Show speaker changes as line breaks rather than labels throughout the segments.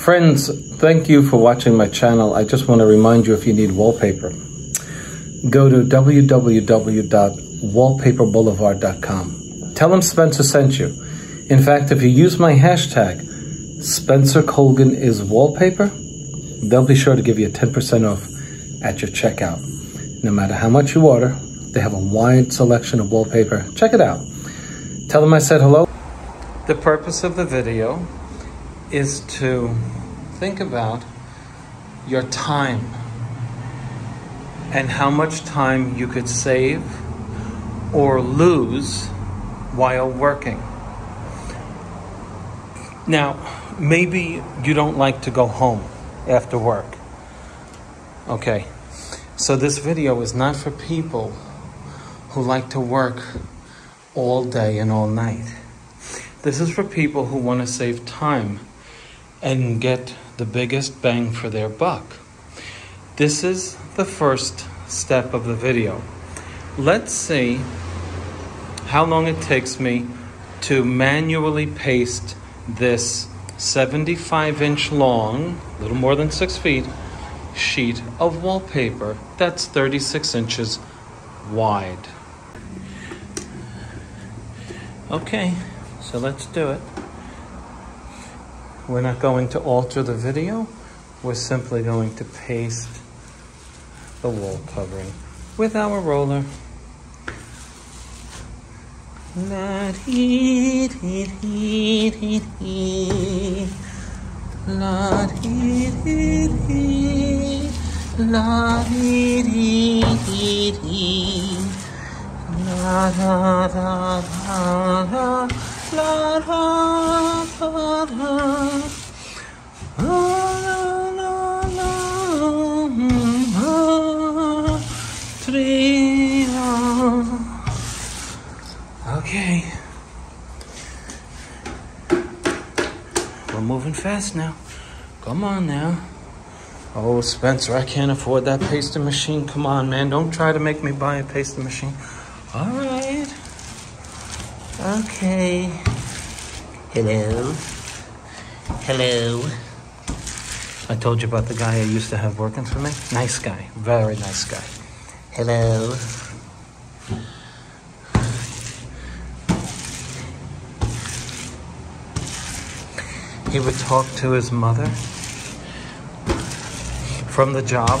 Friends, thank you for watching my channel. I just want to remind you if you need wallpaper, go to www.wallpaperboulevard.com. Tell them Spencer sent you. In fact, if you use my hashtag, Spencer Colgan is wallpaper, they'll be sure to give you a 10% off at your checkout. No matter how much you order, they have a wide selection of wallpaper. Check it out. Tell them I said hello. The purpose of the video is to think about your time and how much time you could save or lose while working. Now, maybe you don't like to go home after work. Okay, so this video is not for people who like to work all day and all night. This is for people who want to save time and get the biggest bang for their buck. This is the first step of the video. Let's see how long it takes me to manually paste this 75 inch long, a little more than six feet, sheet of wallpaper that's 36 inches wide. Okay, so let's do it. We're not going to alter the video. We're simply going to paste the wall covering with our roller. La dee dee dee dee dee. La dee dee dee. La dee dee dee dee. La la la la la la la Okay. We're moving fast now. Come on now. Oh, Spencer, I can't afford that pasting machine. Come on, man. Don't try to make me buy a pasting machine. All right. Okay. Hello. Hello. I told you about the guy I used to have working for me. Nice guy. Very nice guy. Hello. He would talk to his mother from the job,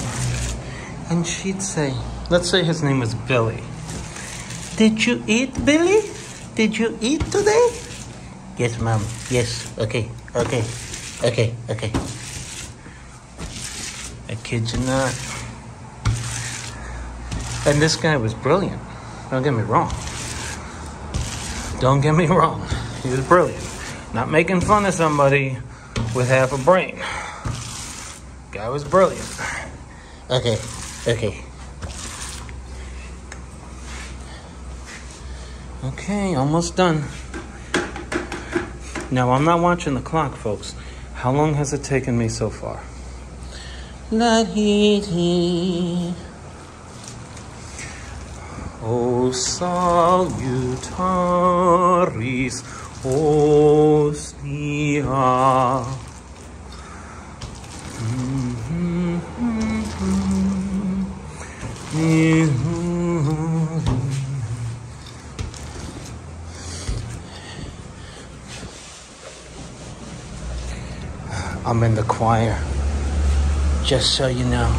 and she'd say, let's say his name was Billy. Did you eat, Billy? Did you eat today? Yes, mom. Yes. Okay. Okay. Okay. Okay. I kid you not. And this guy was brilliant. Don't get me wrong. Don't get me wrong. He was brilliant. Not making fun of somebody with half a brain. Guy was brilliant. Okay, okay. Okay, almost done. Now, I'm not watching the clock, folks. How long has it taken me so far? Dee. O salutaris hostia. I'm in the choir, just so you know.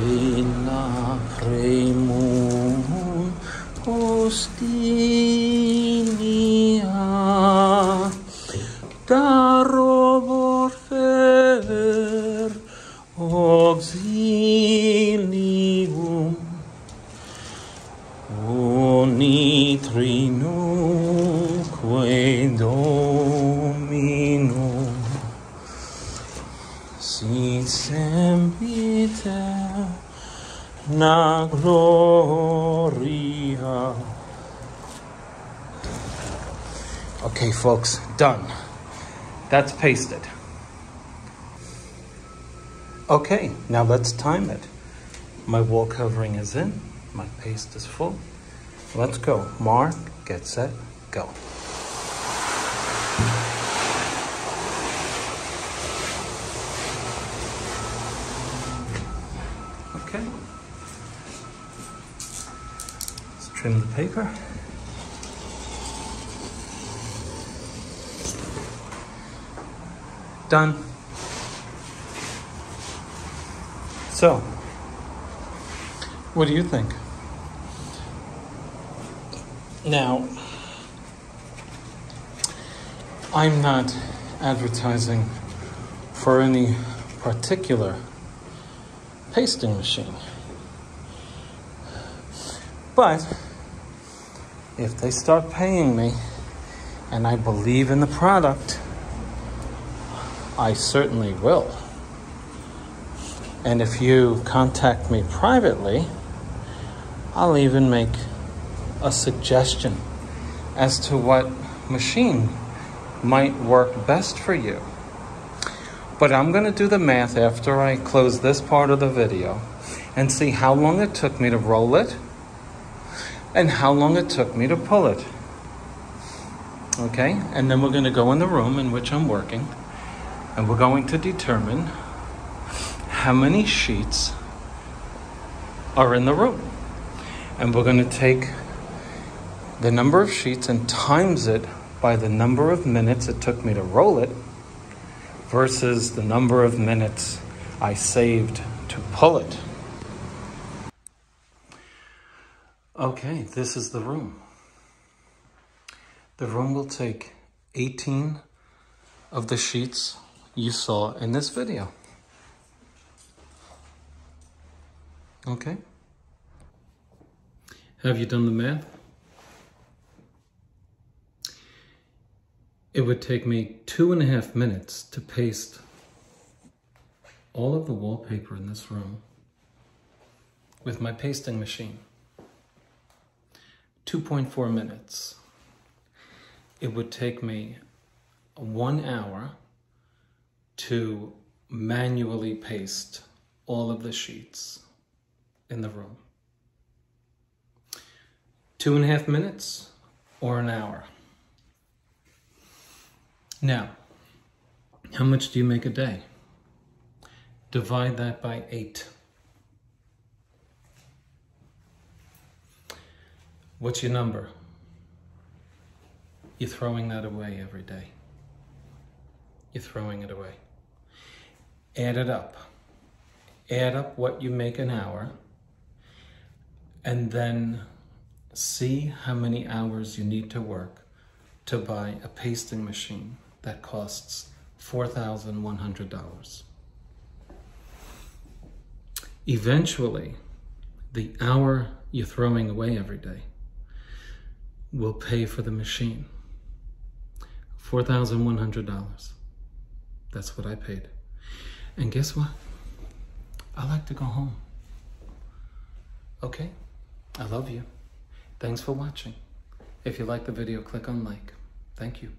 Illa fremum hostilia darobor fer auxilium Oni Okay, folks, done. That's pasted. Okay, now let's time it. My wall covering is in, my paste is full. Let's go. Mark, get set, go. Okay. Let's trim the paper. Done. So, what do you think? Now, I'm not advertising for any particular pasting machine. But if they start paying me and I believe in the product, I certainly will. And if you contact me privately, I'll even make a suggestion as to what machine might work best for you. But I'm going to do the math after I close this part of the video and see how long it took me to roll it and how long it took me to pull it. Okay, and then we're going to go in the room in which I'm working and we're going to determine how many sheets are in the room. And we're going to take the number of sheets and times it by the number of minutes it took me to roll it versus the number of minutes I saved to pull it. Okay, this is the room. The room will take 18 of the sheets you saw in this video. Okay? Have you done the math? It would take me two and a half minutes to paste all of the wallpaper in this room with my pasting machine. 2.4 minutes. It would take me one hour to manually paste all of the sheets in the room. Two and a half minutes or an hour. Now, how much do you make a day? Divide that by eight. What's your number? You're throwing that away every day. You're throwing it away. Add it up. Add up what you make an hour and then see how many hours you need to work to buy a pasting machine that costs $4,100. Eventually, the hour you're throwing away every day will pay for the machine. $4,100. That's what I paid. And guess what? I like to go home. Okay? I love you. Thanks for watching. If you like the video, click on like. Thank you.